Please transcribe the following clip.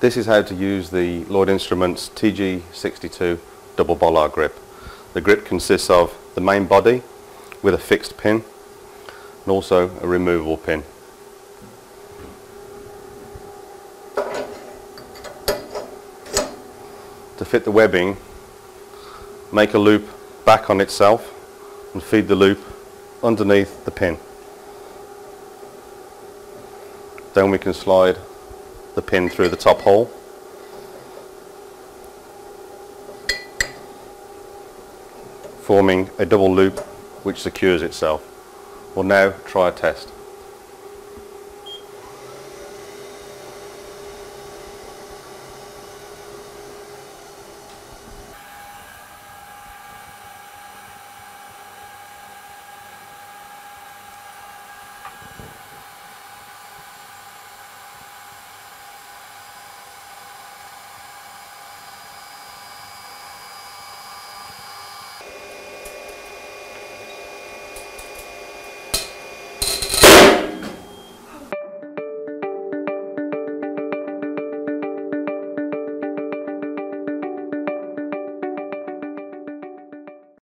This is how to use the Lloyd Instruments TG62 double bollard grip. The grip consists of the main body with a fixed pin and also a removable pin. To fit the webbing, make a loop back on itself and feed the loop underneath the pin. Then we can slide the pin through the top hole. forming a double loop which secures itself. We'll now try a test.